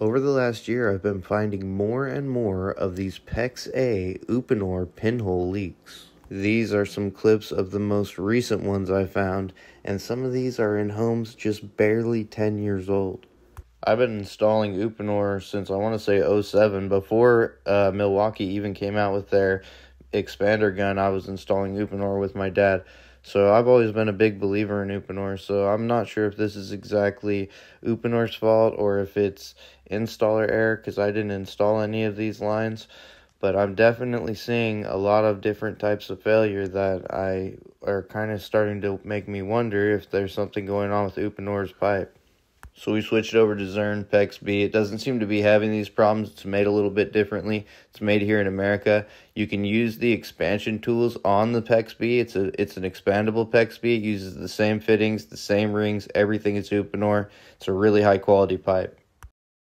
Over the last year, I've been finding more and more of these PEX A Uponor pinhole leaks. These are some clips of the most recent ones I found, and some of these are in homes just barely 10 years old. I've been installing Uponor since I want to say 07. Before uh, Milwaukee even came out with their expander gun, I was installing Uponor with my dad. So I've always been a big believer in Uponor. So I'm not sure if this is exactly Uponor's fault or if it's installer error because I didn't install any of these lines. But I'm definitely seeing a lot of different types of failure that I are kind of starting to make me wonder if there's something going on with Uponor's pipe. So we switched over to Zurn PEX B. It doesn't seem to be having these problems. It's made a little bit differently. It's made here in America. You can use the expansion tools on the PEX B. It's a it's an expandable PEX B. It uses the same fittings, the same rings, everything is Uponor. It's a really high quality pipe.